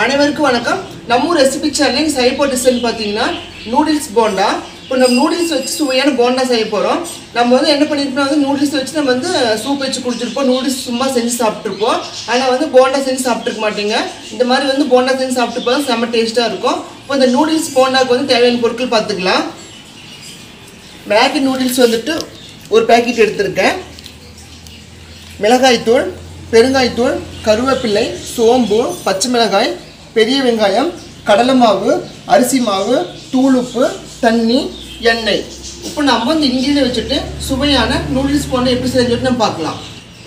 அனைவருக்கும் வணக்கம். நம்ம ரெசிபி சேனலிங் செய்ய போட்ட டிசைன் பார்த்தீங்கன்னா நூடுல்ஸ் போண்டா. இப்போ நம்ம நூடுல்ஸ் வச்சு சுவையான போண்டா செய்ய போகிறோம் நம்ம வந்து என்ன பண்ணியிருப்போம் வந்து நூடுல்ஸ் வச்சு நம்ம வந்து சூப் வச்சு குடிச்சிருப்போம். நூடுல்ஸ் சும்மா செஞ்சு சாப்பிட்ருப்போம் ஆனால் வந்து போண்டா செஞ்சு சாப்பிட்ருக்க மாட்டீங்க. இந்த மாதிரி வந்து போண்டா செஞ்சு சாப்பிட்டு செம்ம டேஸ்ட்டாக இருக்கும். இப்போ இந்த நூடுல்ஸ் போண்டாக்கு வந்து தேவையான பொருட்கள் பார்த்துக்கலாம். மேகி நூடுல்ஸ் வந்துட்டு ஒரு பேக்கெட் எடுத்திருக்கேன். மிளகாய்த்தூள் பெருங்காய்த்தூள் கருவேப்பிள்ளை சோம்பு பச்சை மிளகாய் பெரிய வெங்காயம் கடலை மாவு அரிசி மாவு தூளுப்பு தண்ணி எண்ணெய். இப்போ நம்ம வந்து இன்கிரீடியன் வச்சுட்டு சுவையான நூடுல்ஸ் போன்ற எப்படி செஞ்சுட்டு நம்ம பார்க்கலாம்.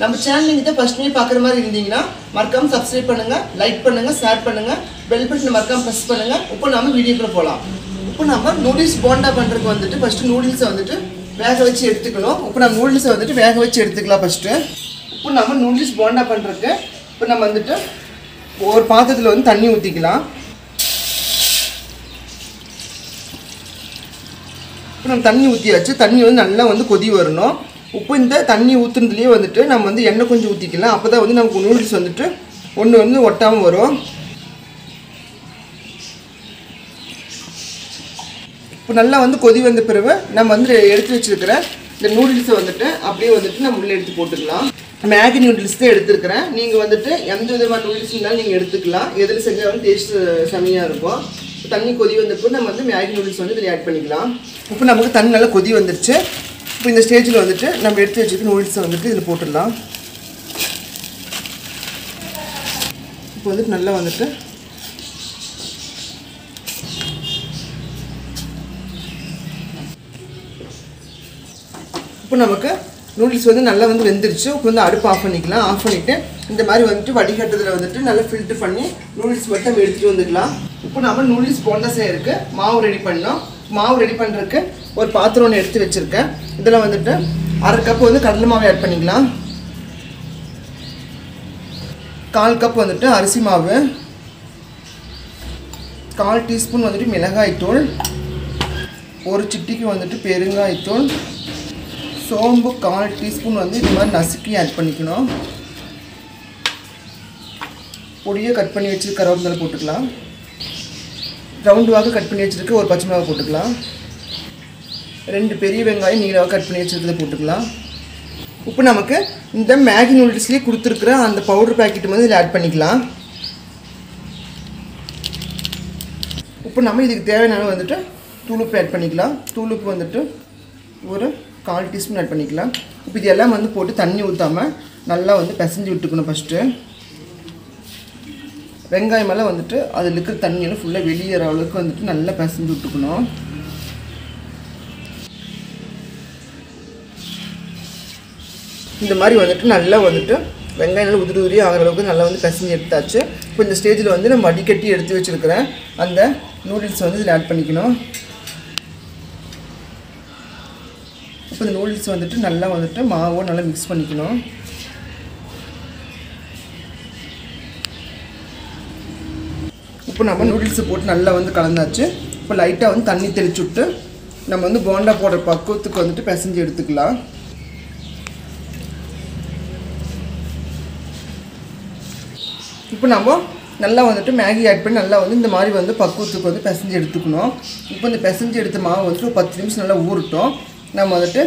நம்ம சேனல் நீங்கள் தான் ஃபஸ்ட் பார்க்குற மாதிரி இருந்தீங்கன்னா மறக்காமல் சப்ஸ்கிரைப் பண்ணுங்கள் லைக் பண்ணுங்கள் ஷேர் பண்ணுங்கள் பெல் பட்டன் மறக்காமல் ப்ரெஸ் பண்ணுங்கள் இப்போ நம்ம வீடியோக்குள்ளே போகலாம். இப்போ நம்ம நூடுல்ஸ் போண்டா பண்ணுறதுக்கு வந்துட்டு ஃபஸ்ட்டு நூடுல்ஸை வந்துட்டு வேக வச்சு எடுத்துக்கணும். இப்போ நம்ம நூடுல்ஸை வந்துட்டு வேக வச்சு எடுத்துக்கலாம் ஃபஸ்ட்டு இப்போ நம்ம நூடுல்ஸ் போண்டா பண்ணுறதுக்கு இப்போ நம்ம வந்துட்டு ஒரு பாத்திரத்தில் வந்து தண்ணி ஊற்றிக்கலாம் இப்போ நம்ம தண்ணி ஊற்றியாச்சு தண்ணி வந்து நல்லா வந்து கொதி வரணும். இப்போ இந்த தண்ணி ஊற்றுனதுலேயே வந்துட்டு நம்ம வந்து எண்ணெய் கொஞ்சம் ஊற்றிக்கலாம் அப்போ தான் வந்து நமக்கு நூடுல்ஸ் வந்துட்டு ஒன்று வந்து ஒட்டாமல் வரும். இப்போ நல்லா வந்து கொதி வந்த பிறகு நம்ம வந்து எடுத்து வச்சிருக்கிற இந்த நூடுல்ஸை வந்துட்டு அப்படியே வந்துட்டு நம்ம உள்ளே எடுத்து போட்டுக்கலாம். மேகி நூடுல்ஸ் தான் எடுத்துருக்கிறேன். நீங்கள் வந்துட்டு எந்த விதமான நூடுல்ஸ் இருந்தாலும் நீங்கள் எடுத்துக்கலாம். எதில் செஞ்சாலும் டேஸ்ட் செம்மையாக இருக்கும். இப்போ தண்ணி கொதி வந்தப்போ நம்ம வந்து மேகி நூடுல்ஸ் வந்து இதில் ஆட் பண்ணிக்கலாம். இப்போ நமக்கு தண்ணி நல்லா கொதி வந்துருச்சு. இப்போ இந்த ஸ்டேஜில் வந்துட்டு நம்ம எடுத்து வச்சுருக்க நூடுல்ஸை வந்துட்டு இதில் போட்டுடலாம். இப்போ வந்துட்டு நல்லா வந்துட்டு இப்போ நமக்கு நூடுல்ஸ் வந்து நல்லா வந்து வெந்துருச்சு. இப்போ வந்து அடுப்பு ஆஃப் பண்ணிக்கலாம். ஆஃப் பண்ணிவிட்டு இந்த மாதிரி வந்துட்டு வடிகட்டத்தில் வந்துட்டு நல்லா ஃபில்ட்ரு பண்ணி நூடுல்ஸ் மட்டும் நம்ம எடுத்துகிட்டு வந்துக்கலாம். இப்போ நம்ம நூடுல்ஸ் போண்டா செய்யறதுக்கு மாவு ரெடி பண்ணோம். மாவு ரெடி பண்ணுறதுக்கு ஒரு பாத்திரம் ஒன்று எடுத்து வச்சுருக்கேன். இதில் வந்துட்டு அரை கப் வந்து கடலை மாவு ஆட் பண்ணிக்கலாம். கால் கப் வந்துட்டு அரிசி மாவு. கால் டீஸ்பூன் வந்துட்டு மிளகாய்த்தூள் ஒரு சிட்டிக்கு வந்துட்டு பெருங்காயத்தூள். சோம்பு கால் டீஸ்பூன் வந்து இது மாதிரி நசுக்கி ஆட் பண்ணிக்கணும். பொடியை கட் பண்ணி வச்சு கருவேப்பிலை போட்டுக்கலாம். ரவுண்டுவாக கட் பண்ணி வச்சுருக்கு ஒரு பச்சை மிளகாய் போட்டுக்கலாம். ரெண்டு பெரிய வெங்காயம் நீளவாக கட் பண்ணி வச்சுருக்கிறத போட்டுக்கலாம். இப்போ நமக்கு இந்த மேகி நூடுல்ஸ்லேயே கொடுத்துருக்குற அந்த பவுடர் பேக்கெட் வந்து இதில் ஆட் பண்ணிக்கலாம். இப்போ நம்ம இதுக்கு தேவையான வந்துட்டு தூளுப்பு ஆட் பண்ணிக்கலாம். தூளுப்பு வந்துட்டு ஒரு கால் டீஸ்பூன் ஆட் பண்ணிக்கலாம். இப்போ இது எல்லாம் வந்து போட்டு தண்ணி ஊற்றாமல் நல்லா வந்து பிசைஞ்சு விட்டுக்கணும் ஃபஸ்ட்டு வெங்காயமெல்லாம் வந்துட்டு அதில் இருக்கிற தண்ணியெல்லாம் ஃபுல்லாக வெளியேற அளவுக்கு வந்துட்டு நல்லா பிசைஞ்சு விட்டுக்கணும். இந்த மாதிரி வந்துட்டு நல்லா வந்துட்டு வெங்காயம் நல்லா உதிரி உதிரி ஆகிற அளவுக்கு நல்லா வந்து பிசைஞ்சு எடுத்தாச்சு. இப்போ இந்த ஸ்டேஜில் வந்து நம்ம வடிகட்டி எடுத்து வச்சுருக்கிறேன் அந்த நூடுல்ஸ் வந்து இதில் ஆட் பண்ணிக்கணும். இப்போ இந்த நூடுல்ஸ் வந்துட்டு நல்லா வந்துட்டு மாவும் நல்லா மிக்ஸ் பண்ணிக்கணும். இப்போ நம்ம நூடுல்ஸை போட்டு நல்லா வந்து கலந்தாச்சு. இப்போ லைட்டாக வந்து தண்ணி தெளிச்சு விட்டு நம்ம வந்து போண்டா போடுற பக்குவத்துக்கு வந்துட்டு பிசைஞ்சு எடுத்துக்கலாம். இப்போ நம்ம நல்லா வந்துட்டு மேகி ஆட் பண்ணி நல்லா வந்து இந்த மாதிரி வந்து பக்குவத்துக்கு வந்து பிசைஞ்சு எடுத்துக்கணும். இப்போ இந்த பிசைஞ்சு எடுத்த மாவு வந்துட்டு ஒரு பத்து நிமிஷம் நல்லா ஊறட்டும். நம்ம வந்துட்டு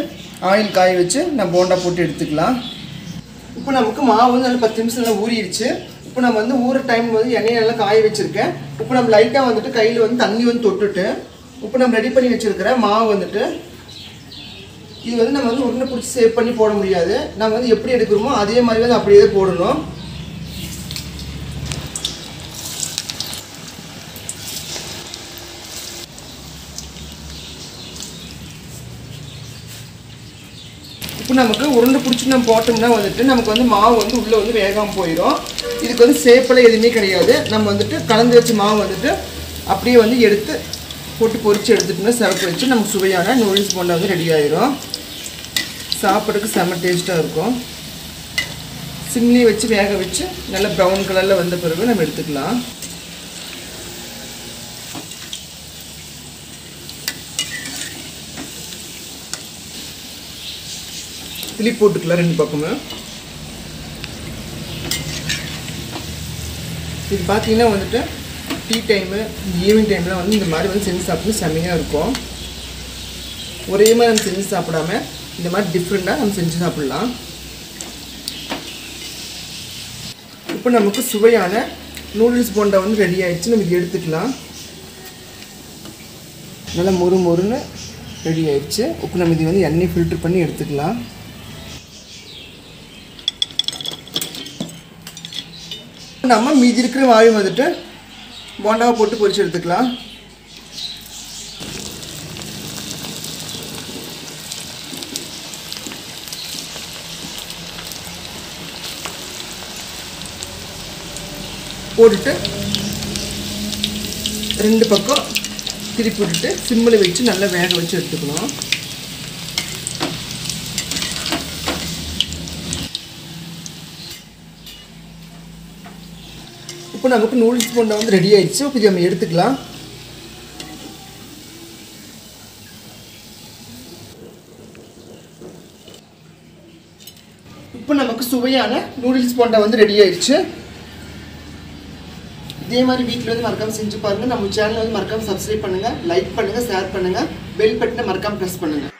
ஆயில் காய வச்சு நம்ம போண்டா போட்டு எடுத்துக்கலாம். இப்போ நமக்கு மாவு வந்து நல்லா பத்து நிமிஷம் நல்லா ஊறிடுச்சு. இப்போ நம்ம வந்து ஊற டைம் வந்து எண்ணெயை நல்லா காய வச்சுருக்கேன். இப்போ நம்ம லைட்டாக வந்துட்டு கையில் வந்து தண்ணி வந்து தொட்டுட்டு இப்போ நம்ம ரெடி பண்ணி வச்சுருக்கிற மாவு வந்துட்டு இது வந்து நம்ம வந்து உருண்டை பிடிச்சி சேவ் பண்ணி போட முடியாது. நம்ம வந்து எப்படி எடுக்கிறோமோ அதே மாதிரி வந்து அப்படியே தான் போடணும். இப்போ நமக்கு உருண்டை பிடிச்சி நம்ம போட்டோம்னா வந்துட்டு நமக்கு வந்து மாவு வந்து உள்ளே வந்து வேகாமல் போயிடும் இதுக்கு வந்து சேப்பெல்லாம் எதுவுமே கிடையாது. நம்ம வந்துட்டு கலந்து வச்ச மாவு வந்துட்டு அப்படியே வந்து எடுத்து போட்டு பொறிச்சு எடுத்துட்டோம்னா சிறப்பு வச்சு நமக்கு சுவையான நூடுல்ஸ் போண்டா வந்து ரெடி ஆயிரும். சாப்பிட்றதுக்கு செம்ம டேஸ்ட்டாக இருக்கும். சிம்லி வச்சு வேக வச்சு நல்லா ப்ரௌன் கலரில் வந்த பிறகு நம்ம எடுத்துக்கலாம். கிளி போட்டுக்கலாம் ரெண்டு பக்கமும்? இது பார்த்தீங்கன்னா வந்துட்டு டீ டைமு ஈவினிங் டைமில் வந்து இந்த மாதிரி வந்து செஞ்சு சாப்பிட்டு செம்மையாக இருக்கும். ஒரே மாதிரி நம்ம செஞ்சு சாப்பிடாம இந்த மாதிரி டிஃப்ரெண்ட்டாக நம்ம செஞ்சு சாப்பிட்லாம். இப்போ நமக்கு சுவையான நூடுல்ஸ் போண்டா வந்து ரெடி ஆகிடுச்சு நம்ம இது எடுத்துக்கலாம். நல்லா மொறு மொறுன்னு ரெடி ஆகிடுச்சு இப்போ நம்ம இது வந்து எண்ணெய் ஃபில்டர் பண்ணி எடுத்துக்கலாம். நம்ம மீதி இருக்கிற வாழை வந்துட்டு போண்டாவை போட்டு பொரிச்சு எடுத்துக்கலாம். போட்டுட்டு ரெண்டு பக்கம் திருப்பி விட்டுட்டு சிம்மில் வச்சு நல்லா வேக வச்சு எடுத்துக்கணும் இப்போ நமக்கு நூடுல்ஸ் போண்டா வந்து ரெடி ஆயிடுச்சு. இப்போ நம்ம எடுத்துக்கலாம். இப்போ நமக்கு சுவையான நூடுல்ஸ் போண்டா வந்து ரெடி ஆயிடுச்சு. இதே மாதிரி வீட்டில் வந்து மறக்காமல் செஞ்சு பாருங்கள் நம்ம சேனல் வந்து மறக்காமல் சப்ஸ்கிரைப் பண்ணுங்கள் லைக் பண்ணுங்கள் ஷேர் பண்ணுங்கள் பெல் பட்டனை மறக்காமல் ப்ரெஸ் பண்ணுங்கள்